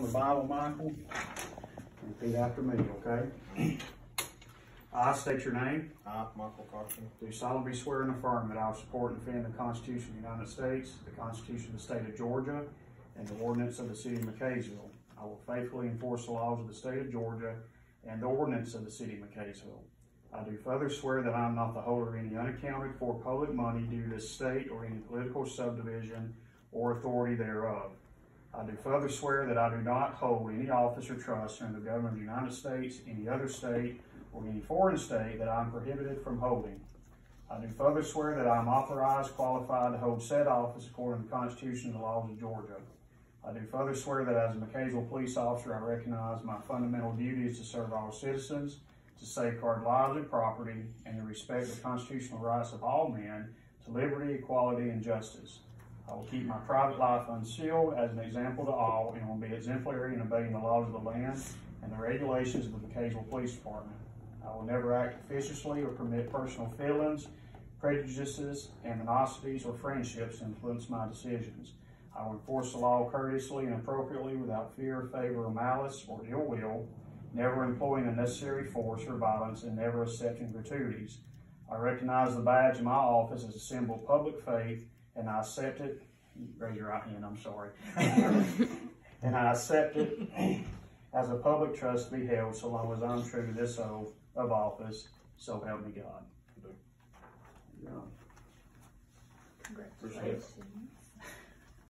the Bible, Michael. Repeat after me, okay? I state your name. I, Michael Carson. Do solemnly swear and affirm that I will support and defend the Constitution of the United States, the Constitution of the State of Georgia, and the ordinance of the City of McCaysville. I will faithfully enforce the laws of the State of Georgia and the ordinance of the City of McCaysville. I do further swear that I am not the holder of any unaccounted for public money due to this state or any political subdivision or authority thereof. I do further swear that I do not hold any office or trust under the government of the United States, any other state, or any foreign state that I am prohibited from holding. I do further swear that I am authorized, qualified to hold said office according to the Constitution and the laws of Georgia. I do further swear that as a McCaysville police officer, I recognize my fundamental duty is to serve all citizens, to safeguard lives and property, and to respect the constitutional rights of all men to liberty, equality, and justice. I will keep my private life unsealed as an example to all and will be exemplary in obeying the laws of the land and the regulations of the McCaysville Police Department. I will never act officiously or permit personal feelings, prejudices, animosities, or friendships to influence my decisions. I will enforce the law courteously and appropriately without fear, favor, or malice, or ill will, never employing unnecessary force or violence, and never accepting gratuities. I recognize the badge of my office as a symbol of public faith, and I accept it. Raise your right hand, I'm sorry. and I accept it as a public trust to be held so long as I'm true to this oath of office, so help me God. Congratulations.